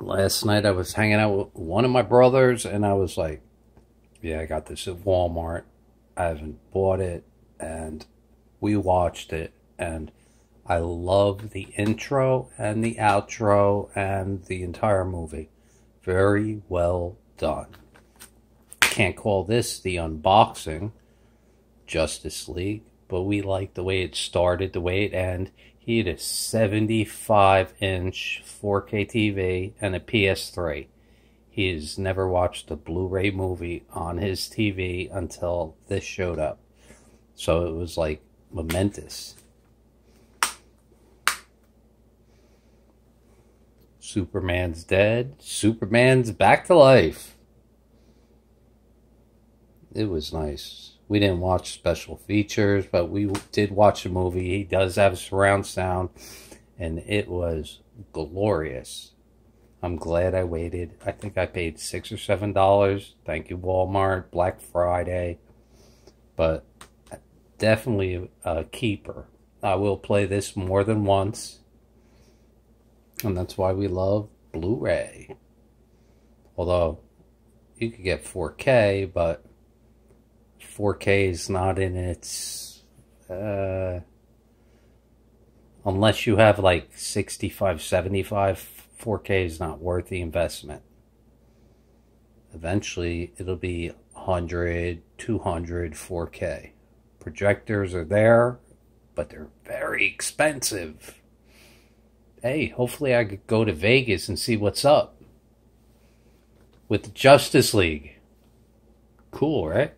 last night I was hanging out with one of my brothers and I was like, yeah, I got this at Walmart. I haven't bought it and we watched it and I love the intro and the outro and the entire movie. Very well done. Can't call this the unboxing Justice League, but we like the way it started, the way it ended. He had a 75 inch 4K TV and a PS3. He has never watched a Blu ray movie on his TV until this showed up. So it was like momentous. Superman's dead. Superman's back to life. It was nice we didn't watch special features, but we did watch the movie. He does have surround sound, and it was glorious. I'm glad I waited. I think I paid six or seven dollars. Thank you, Walmart. Black Friday, but definitely a keeper. I will play this more than once, and that's why we love Blu-ray. Although you could get 4K, but 4K is not in its. Uh, unless you have like 65, 75, 4K is not worth the investment. Eventually, it'll be 100, 200, 4K. Projectors are there, but they're very expensive. Hey, hopefully, I could go to Vegas and see what's up with the Justice League. Cool, right?